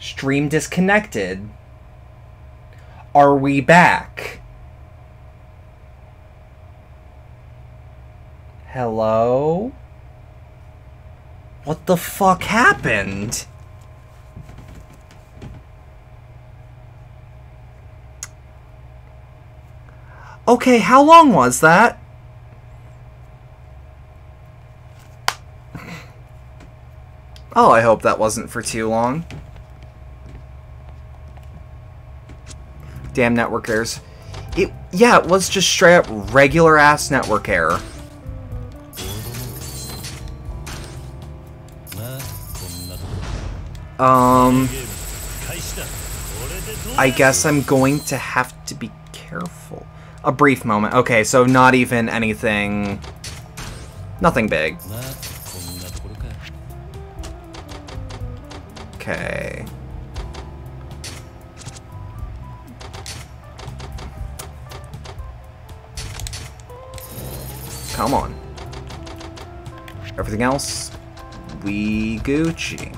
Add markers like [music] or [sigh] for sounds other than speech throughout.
Stream disconnected. Are we back? Hello? What the fuck happened? Okay, how long was that? [laughs] Oh, I hope that wasn't for too long. Damn network errors. It, yeah, it was just straight up regular ass network error. Um, I guess I'm going to have to be careful. A brief moment. Okay, so not even anything... Nothing big. Okay. Come on. Everything else, we Gucci.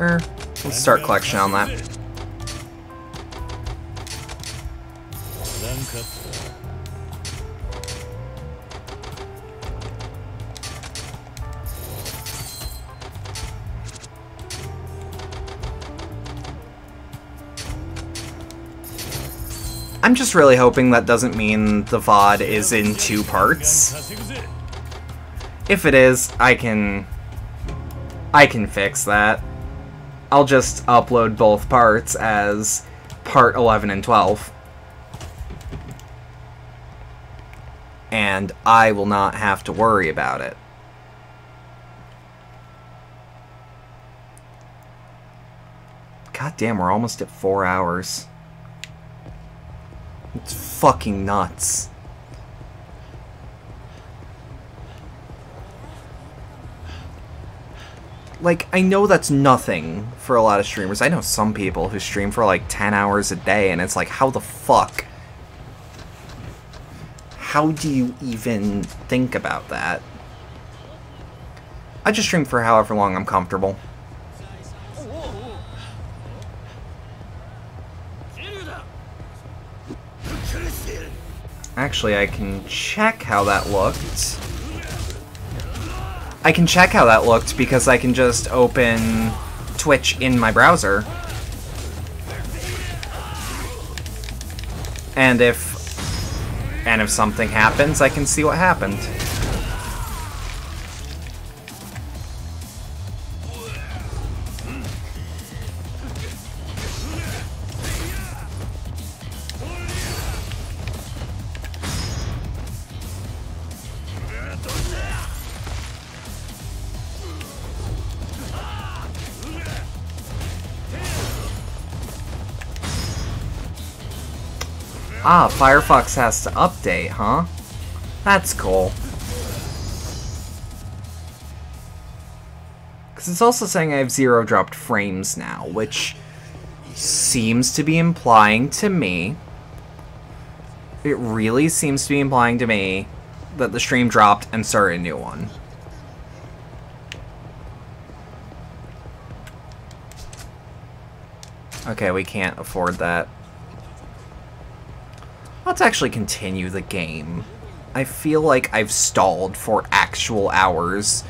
Er, let's start collection on that. I'm just really hoping that doesn't mean the VOD is in two parts. If it is, I can... I can fix that. I'll just upload both parts as part 11 and 12. And I will not have to worry about it. God damn, we're almost at four hours. It's fucking nuts. Like, I know that's nothing for a lot of streamers. I know some people who stream for like 10 hours a day, and it's like, how the fuck? How do you even think about that? I just stream for however long I'm comfortable. Actually, I can check how that looked. I can check how that looked because I can just open Twitch in my browser. And if and if something happens, I can see what happened. Ah, Firefox has to update, huh? That's cool. Because it's also saying I have zero dropped frames now, which seems to be implying to me... It really seems to be implying to me that the stream dropped and started a new one. Okay, we can't afford that. Let's actually continue the game. I feel like I've stalled for actual hours.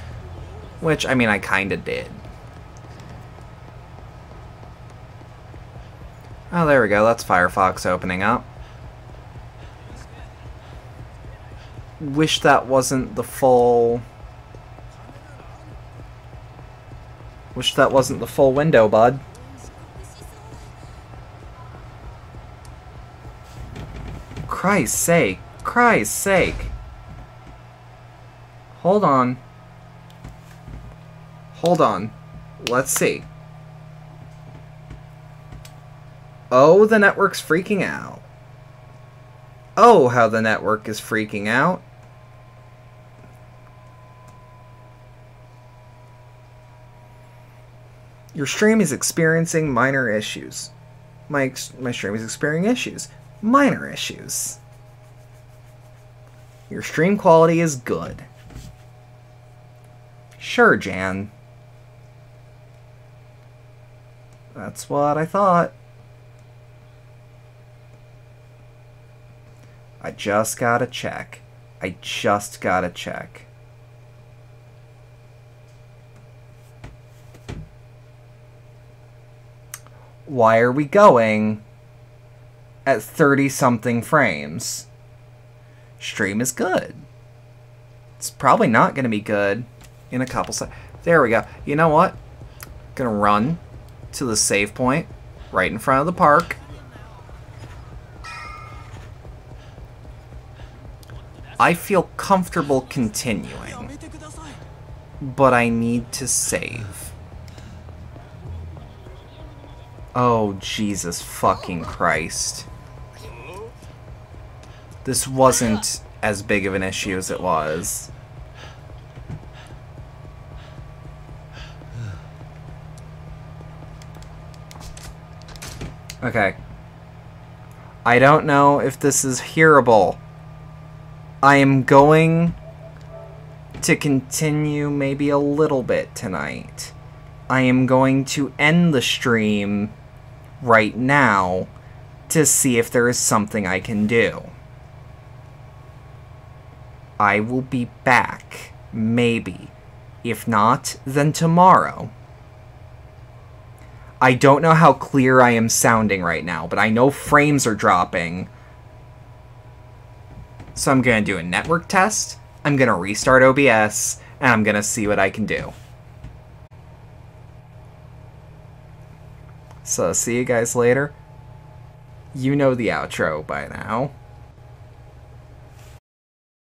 Which, I mean, I kinda did. Oh, there we go. That's Firefox opening up. Wish that wasn't the full... Wish that wasn't the full window, bud. Christ's sake. Christ's sake. Hold on. Hold on. Let's see. Oh, the network's freaking out. Oh, how the network is freaking out. Your stream is experiencing minor issues. My, my stream is experiencing issues minor issues. Your stream quality is good. Sure, Jan. That's what I thought. I just gotta check. I just gotta check. Why are we going at 30 something frames? Stream is good. It's probably not going to be good in a couple seconds. There we go. You know what? Gonna run to the save point right in front of the park. I feel comfortable continuing, but I need to save. Oh, Jesus fucking Christ. This wasn't as big of an issue as it was. Okay. I don't know if this is hearable. I am going to continue maybe a little bit tonight. I am going to end the stream right now to see if there is something I can do. I will be back, maybe. If not, then tomorrow. I don't know how clear I am sounding right now, but I know frames are dropping. So I'm going to do a network test, I'm going to restart OBS, and I'm going to see what I can do. So see you guys later. You know the outro by now.